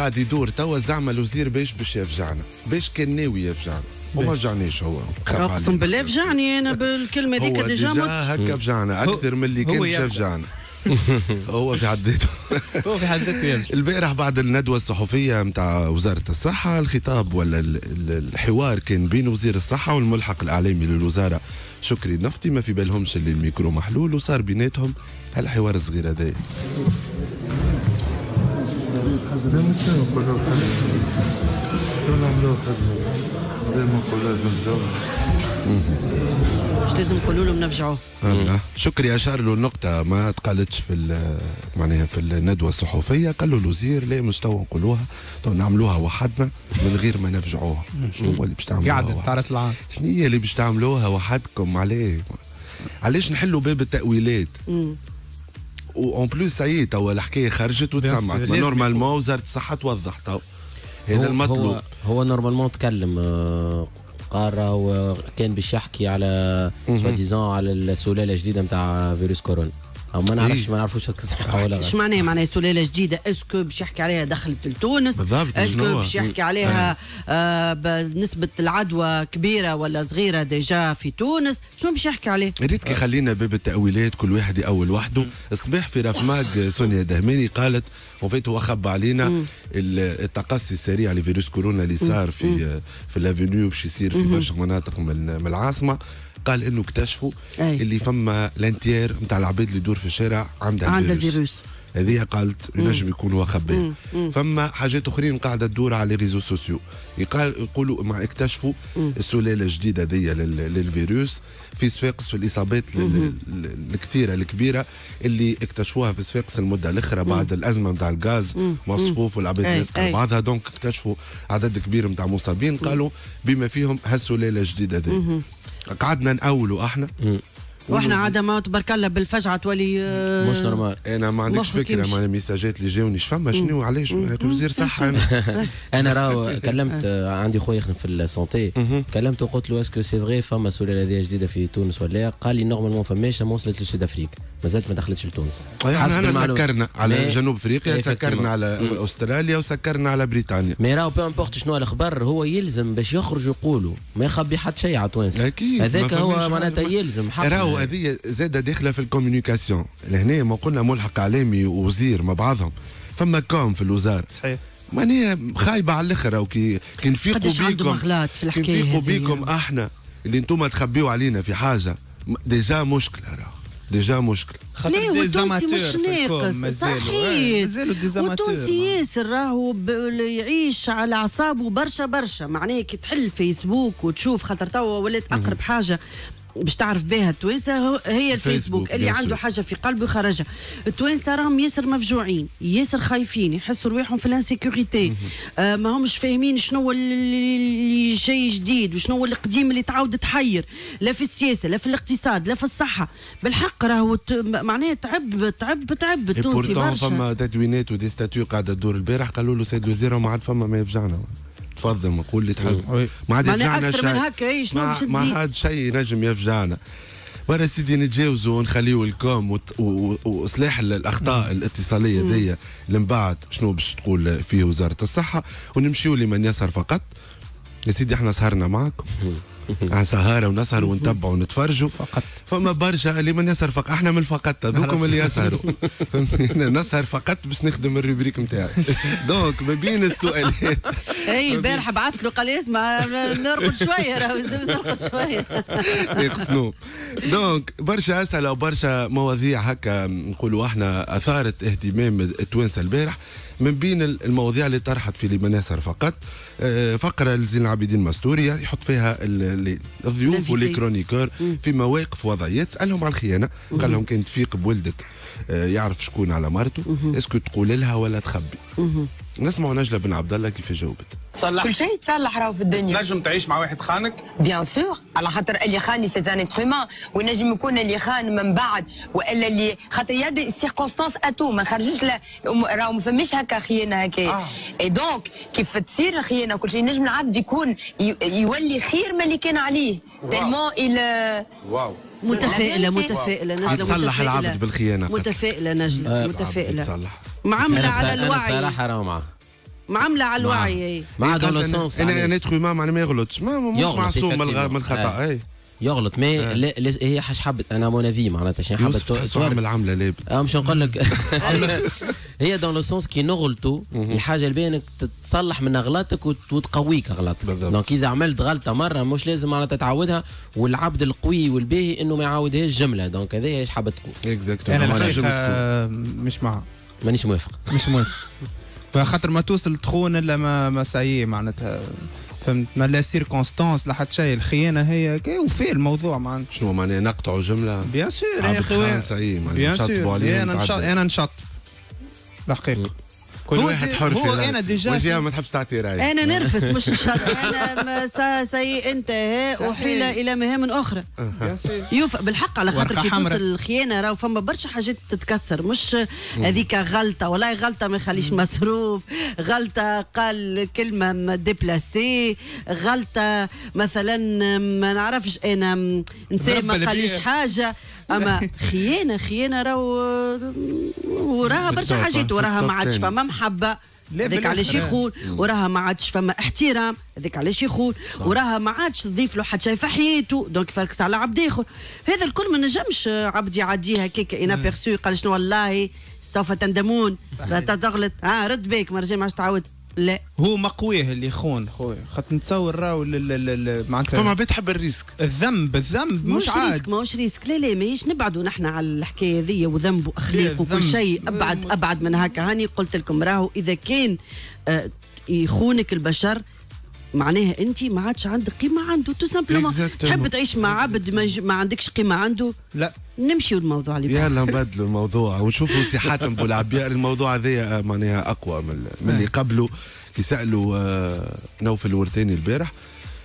قاعد يدور توا زعما الوزير باش باش يفجعنا. باش كان ناوي يفجعنا. وما فجعناش هو. أقسم. بالله فجعني أنا بالكلمة هذيك déjà هكا فجعنا. أكثر من اللي كان. فجعنا. هو في حد ذاته. هو في حد ذاته يمشي البارح بعد الندوة الصحفية متاع وزارة الصحة الخطاب ولا ال- ال- الحوار كان بين وزير الصحة والملحق الإعلامي للوزارة شكري النفطي ما في بالهمش اللي الميكرو محلول وصار بيناتهم هالحوار الصغير هذا لا مش نقولوا حاجة شو نعملوا حاجة دائما نقولوا لازم نجاوب مش لازم نقولوا لهم نفجعوه أه. شكري اشار له النقطة ما تقالتش في معناها في الندوة الصحفية. قال له الوزير لا مش توا نقولوها تو نعملوها وحدنا من غير ما نفجعوها. شنو هو اللي باش تعملوها؟ قاعدة؟ تاع راس العام. شنو هي اللي باش تعملوها وحدكم؟ عليه علاش نحلوا باب التأويلات؟ و en plus ça y est توا الحكاية خرجت وتسمعت. normalement وزاره الصحه توضح تو هذا المطلوب. هو, هو normalement تكلم آه، قال راهو كان باش يحكي على soi-disant على السلالة الجديدة نتاع فيروس كورونا. أو ما نعرفش إيه. ما نعرفوش صح ولا إيش معناها؟ معناها سلاله جديدة. est-ce que باش يحكي عليها دخلت لتونس est-ce que؟ باش يحكي عليها آه بنسبه العدوى كبيرة ولا صغيرة déjà في تونس. شنو باش يحكي عليه؟ ريت كي خلينا باب التأويلات كل واحد يأول وحده. الصباح في رفماج سونيا دهماني قالت وفيت هو خبى علينا ال- التقصي السريع لفيروس كورونا اللي صار في في ال avenue باش يصير في برشا مناطق من من العاصمة. قال إنه اكتشفوا. اللي فما l'entière نتاع العباد اللي يدور في الشارع عندها عندها الفيروس. الفيروس. هذه قالت ينجم يكون هو خباه فما حاجات أخرين قاعدة تدور على les réseaux sociaux يقال يقولوا مع اكتشفوا السلالة الجديدة ذي لل- للفيروس. في صفاقس في الإصابات ال- ال- الكثيرة الكبيرة اللي اكتشفوها في صفاقس المدة الأخرى بعد الأزمة نتاع الغاز. مصفوف والعباد أي. بعضها donc اكتشفوا عدد كبير نتاع مصابين. قالوا بما فيهم هالسلالة الجديدة ذي قعدنا نأولوا أحنا. وإحنا عادة ما تبارك الله بالفجعة تولي آه، مش normal. أنا ما عندكش مخك فكرة. مع الميساجات اللي جاوني. فما؟ شنو؟ علاش؟ وزير صحة. أنا أنا راهو كلمت آه، عندي خويا يخدم في ال santé كلمته وقلت له est-ce que c'est vrai فما سلاله هذه جديدة في تونس ولا لا؟ قال لي normalement فماش ما وصلت ل Sud Afrique مازالت ما دخلتش لتونس. المعلومة. سكرنا على جنوب أفريقيا Effectivement. سكرنا على أستراليا وسكرنا على بريطانيا. mais راهو peu importe شنو الاخبار هو يلزم باش يخرجوا يقولوا. ما يخبي حتى شيء على أكيد هذاك هو معناتها. يلزم حق راهو هذه زاده داخله في ال communication. لهنا ما قلنا ملحق اعلامي ووزير مع بعضهم. فما com في الوزارة. صحيح. مانيها خايبة على الآخر وكي كي نفيقوا بيكم. مغلات في كي الحكاية نفيقوا بيكم أحنا اللي أنتم تخبيوا علينا في حاجة. م- déjà مشكلة راهو. déjà مشكلة. خاطر ليه دي والتونسي مش ناقص صحيح والتونسي ياسر راهو يعيش على أعصابه برشا برشا. معناها كي تحل فيسبوك وتشوف خاطر توا ولات أقرب حاجة. باش تعرف بها التوانسة هي الفيسبوك الفيسبوك، اللي عنده. حاجة في قلبه يخرجها التوانسة راهم ياسر مفجوعين ياسر خايفين يحسوا رواحهم في ال insécurité آه ما همش فاهمين شنو هو اللي جاي جديد وشنو هو القديم اللي تعاود تحير. لا في السياسة لا في الاقتصاد لا في الصحة. بالحق راهو معناها تعب تعب تعب التونسي برشا. فما تدوينات و des statuts قاعدة تدور البارح قالوا له سيد الوزير وما عاد فما ما يفجعنا. تفضل ما قول اللي تحب. ما عاد يفجعنا شيء من هكا، شنو ما- باش ما تزيد؟ عاد شيء ينجم يفجعنا. برا سيدي نتجاوزوا ونخليو ال com وت- و- و- وإصلاح ال- الأخطاء الاتصالية ذي اللي من بعد شنو باش تقول فيه وزارة الصحة؟ ونمشيو لمن يسهر فقط. يا سيدي إحنا سهرنا معكم. آه، سهارة ونسهر ونتبعوا ونتفرجوا. فقط. فما برشا اللي من يسهر فقط. إحنا من الفقط هذوكم اللي يسهروا. نسهر فقط باش نخدم ال rubrique نتاعي donc ما بين السؤالات اي البارح بعثت له قال اسمع نرقد شوية راهو لازم نرقد شوية. يقصنوا donc برشا أسئلة وبرشا مواضيع هكا نقولوا إحنا أثارت اهتمام التوانسة البارح من بين المواضيع اللي طرحت في لمن يسهر فقط. آه، فقرة لزين العابدين المستوري يحط فيها ال- ال- الضيوف. وال chroniqueurs في مواقف وضعيات. سألهم على الخيانة. قال لهم كان تفيق بولدك آه، يعرف شكون على مرته. est-ce que تقول لها ولا تخبي. نسمعوا نجلة بن عبد الله كيف جاوبت تصلح كل شيء يتصلح راهو في الدنيا. نجم تعيش مع واحد خانك؟ bien sûr على خاطر اللي خاني c'est un être humain ونجم يكون اللي خان من بعد وإلا اللي خاطر y a des circonstances et tout ما خرجوش راهو ما فماش هكا خيانة هكا. آه. اي donc كيف تصير الخيانة؟ وكل شيء نجم العبد يكون ي- يولي خير من اللي كان عليه. tellement إلى واو. متفائلة لا، متفائلة نجلة يتصلح العبد متفائله بالخيانة. متفائلة نجلة العبد متفائلة. معاملة على الوعي. بصراحة راهو معاه معاملة على الوعي. هي. مع dans le sens أنا أنا être humain ما يغلطش ما مش معصوم من. من الخطا آه. اي يغلط. mais لا- لا- هي حاش حبت. à mon avis معناتها شنو حبت يوسف تحسه توري عامل عمله لابد آه مش نقول لك. هي dans le sens كي نغلطوا. الحاجة الباهيه انك تصلح من أغلاطك وت- وتقويك أغلاطك. donc إذا عملت غلطة مرة مش لازم معناتها تعودها. والعبد القوي والباهي إنه ما يعاودهاش جملة. donc هذا إيش حابه تقول exactement أنا. آه، مش معاه مانيش موافق. مش موافق. خاطر ما توصل تخون إلا ما ما سايي معناتها. فهمت؟ ما لا circonstances لا حتى شيء. الخيانة هي كي وفي الموضوع معناتها. شنو معناها نقطعوا جملة؟ bien sûr يا معناها bien sûr أنا نشط. أنا نشط الحقيقة كل هو واحد حر في هو. أنا déjà ما تحبش تعطي رأي. أنا نرفس مش شر أنا سيء انتهى. وحيل إلى مهام أخرى. يوفى بالحق على خاطر كي. توصل الخيانة راهو فما برشا حاجات تتكسر. مش هذيك غلطة. والله غلطة ما يخليش مصروف. غلطة قال كلمة ديبلاسي غلطة مثلا ما نعرفش أنا إنسان ما قاليش. حاجة. أما خيانة خيانة راهو وراها برشا حاجات وراها ما عادش. فما محبة. هذاك علاش آه. يخون وراها ما عادش فما احترام. هذاك علاش يخون وراها ما عادش تضيف له حتى شيء في حياته donc فركس على عبد آخر. هذا الكل ما نجمش عبد يعديها هكاك أنا perso قال شنو والله سوف تندمون. تغلط ها رد بيك ما رجع ما تعاود. لا. هو مقويه اللي يخون خويا. خاطر نتصور راهو ال- ال- ال- فما معناتها عباد تحب ال risque. الذنب الذنب مش مش عاد. risque ماهوش risque. لا لا ماهيش. نبعدوا نحن على الحكاية ذي وذنب وأخلاق وكل. شيء. أبعد أبعد من هكا. هاني قلت لكم راهو إذا كان آه، يخونك البشر معناها انت ما عادش عندك قيمة عنده. tout simplement. تحب تعيش مع عبد ما, ج- ما عندكش قيمة عنده؟ لا. نمشيو الموضوع اللي بعد. يلا نبدلوا الموضوع ونشوفوا سي حاتم بولعبيار الموضوع هذا معناها أقوى من من اللي قبله. كي سألوا آه، نوفل الورتاني البارح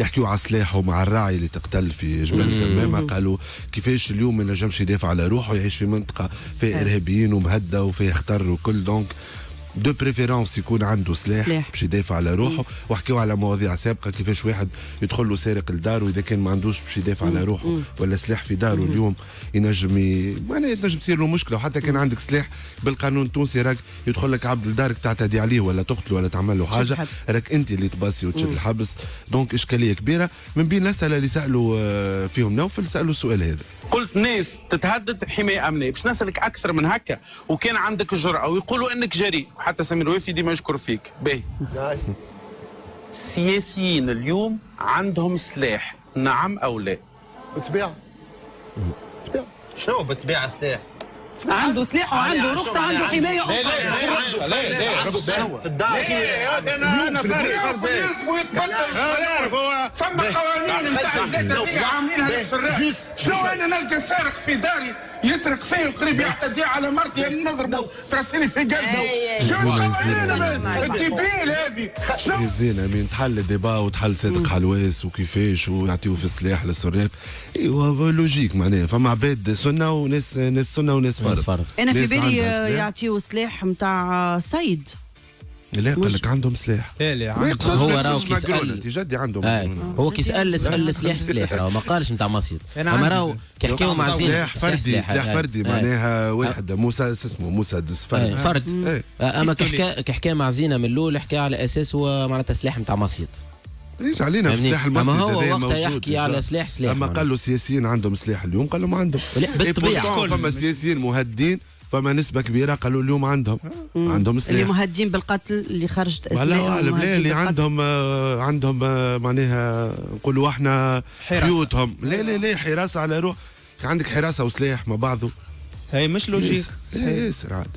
يحكيوا على سلاحه مع الراعي اللي تقتل في جبل سمامة. قالوا كيفاش اليوم ما نجمش يدافع على روحه يعيش في منطقة فيها إرهابيين ومهدة وفيها خطر وكل. donc de préférence يكون عنده سلاح, سلاح. باش يدافع على روحه. وحكيوا على مواضيع سابقة كيفاش واحد يدخل له سارق لداره واذا كان ما عندوش باش يدافع على روحه. ولا سلاح في داره اليوم ينجم ي... معناها تنجم تصير له مشكلة. وحتى كان عندك سلاح بالقانون التونسي راك يدخل لك عبد لدارك تعتدي عليه ولا تقتله ولا تعمل له حاجة. راك أنت اللي تباسي وتشد الحبس. donc إشكالية كبيرة. من بين الأسئلة اللي سألوا آه، فيهم نوفل سألوا السؤال هذا. قلت ناس تتهدد حماية أمنية. باش نسألك أكثر من هكا وكان عندك الجرأة ويقولوا أنك جريء. وحتى سمير وافي ديما يشكر فيك. باهي. السياسيين اليوم عندهم سلاح نعم أو لا؟ بتبيع شنو بتبيع سلاح؟ عنده سلاح وعنده رخصة عنده حماية لا لا لا لا في الدار. أنا فما قوانين نتاع الداتا عاملينها للسراق. شنو أنا نلقى سارق في داري؟ يسرق فيه وقريب يعتدي على مرتي. نضربه. ترسيني في قلبه. شنو القوانين الديبيل هذه. شنو زين أمين تحل الديبا وتحل صادق حلواس وكيفاش ويعطيو في السلاح للسراق. إيوا لوجيك معناها. فما عباد سنة وناس ناس سنة وناس فرض. أنا في بالي آه،. يعطيو سلاح نتاع صيد لا قال لك عندهم سلاح لا لا عندك يقصدش هو راهو يقصدش كي ماكرونة، سأل- جدي عندهم ماكرونة. هو كي سأل سال سلاح سلاح راهو ما قالش نتاع مصيد أنا أما راهو. كي حكاو مع زين سلاح فردي سلاح. فردي أي. معناها واحد موسى اسمه مسدس أي، فرد فرد إيه. آه، اما كي حكى مع زينة من الأول حكى على أساس هو معناتها سلاح نتاع مصيد ليش علينا في فهمني؟ سلاح أما المصري هو هذايا وقتها يحكي. على سلاح سلاح اما. قال له السياسيين عندهم سلاح اليوم قال له ما عندهم. إيه، pourtant فما سياسيين مهدين فما نسبة كبيرة قالوا اليوم عندهم عندهم اللي سلاح مهدين بالقتل اللي خرجت اعلم لا اللي بالقتل. عندهم آه، عندهم آه، معناها نقولوا إحنا. خيوطهم لا لا لا حراسة على روح عندك حراسة وسلاح مع بعضه هي مش logique ياسر إيه، عاد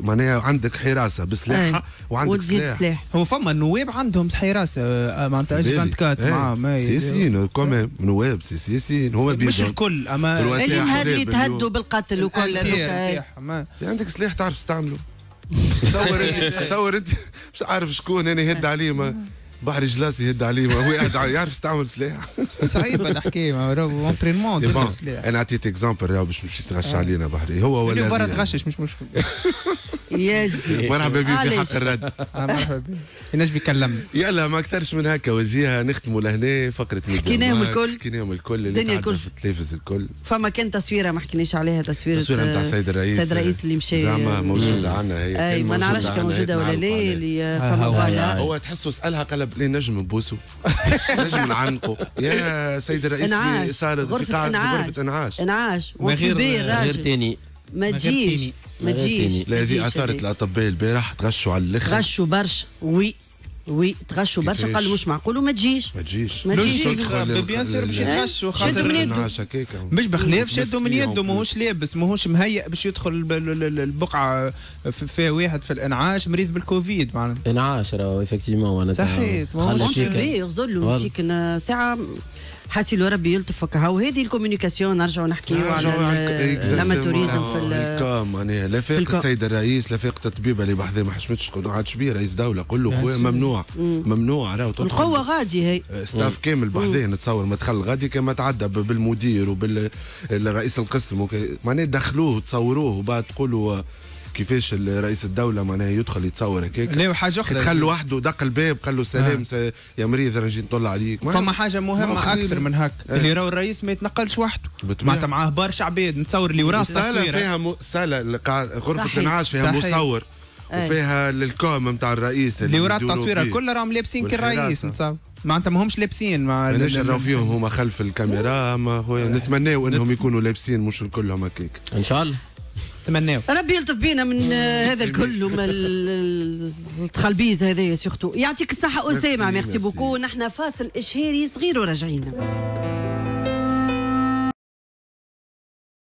معناها عندك حراسة بسلاحها أي. وعندك وتزيد سلاح. سلاح. هو فما نواب عندهم حراسة آه، معناتها أجي 24 معاهم. سياسيين quand même نواب سي- سياسيين هما مش الكل أما اللي نهار اللي. تهدوا بالقتل وكل آه. عندك سلاح تعرف تستعمله. تصور انت تصور أنت مش عارف شكون أنا يهد عليه ما بحر جلاس يهد عليه هو قاعد يعرف يستعمل سلاح. صعيبة الحكاية اونترينمون أنا أعطيت اكزامبل راهو باش مش تغش علينا بحري. هو اللي ولا برا. تغشش مش مشكل يا زي مرحبا بك في؟ حق الرد. آه، مرحبا بك ينجم يكلمنا يلا ما اكثرش من هكا وجيها نختموا لهنا فقرة ميديا حكيناهم الكل. حكيناهم الكل اللي الدنيا الكل. في التلفز الكل. فما كان تصويرة ما حكيناش عليها تصويرة تصويرة نتاع آه، السيد الرئيس. السيد الرئيس اللي مشى. زعما موجودة عندنا هي أي ما نعرفش كان موجودة ولا لا. اللي آه، فما هو تحسه سألها قلب لي نجم نبوسه نجم نعنقه يا سيد الرئيس في إنعاش. صارت في غرفة قاعة- في إنعاش. إنعاش. غير راجل تاني ما تجيش. ما تجيش لا هذه اثارت. الأطباء البارح تغشوا على الآخر تغشوا برشا. وي. وي تغشوا برشا؟ قالوا مش معقول وما تجيش ما تجيش ما تجيش. bien sûr باش يتغشوا خاطر مش بخلاف بس شدوا من يده ماهوش لابس ماهوش مهيئ باش يدخل ب- ال- ال- البقعة ف- فيها واحد في الإنعاش مريض بالكوفيد معناتها إنعاش راهو effectivement معناتها. صحيح، خلى. بي يغزر له ساعة حاسي له ربي يلطف هكا هاو هذه ال communication نرجعوا نحكيو على ال amateurisme في ال- ال cam معناها لا فاق. السيد الرئيس لا فاق الطبيبه اللي بحذاه ما حشمتش تقول عاد شبيه رئيس دولة. قول له خويا ممنوع. ممنوع راهو تدخل القوة غادي هي. ستاف كامل بحذاه نتصور ما دخل غادي كما تعدى بالمدير وبالرئيس القسم معناها دخلوه تصوروه وبعد تقولوا آه، كيفاش رئيس الدولة معناها يدخل يتصور هكاك لا وحاجة أخرى دخل وحده دق الباب قال له سلام آه. س- يا مريض أنا جيت نطل عليك ما- فما حاجة ما مهمه. أكثر من هك إيه. اللي راهو الرئيس ما يتنقلش وحده. معناتها معاه برشا عباد نتصور اللي وراه الصالة التصوير فيها م... غرفة صحيح. الانعاش فيها صحيح. مصور أي. وفيها ال com نتاع الرئيس اللي وراه التصويره. كلها راهم لابسين كالرئيس. نتصور معناتها ماهمش لابسين مع ماناش ال- نراو فيهم هما خلف الكاميرا اما هو نتمناو إنهم يكونوا لابسين مش الكلهم هكاك إن شاء الله تمناو ربي يلطف بينا من آه، هذا الكل ومن ال- التخلبيز هذايا surtout. يعطيك الصحة أسامة. merci،. beaucoup. نحن فاصل إشهاري صغير وراجعين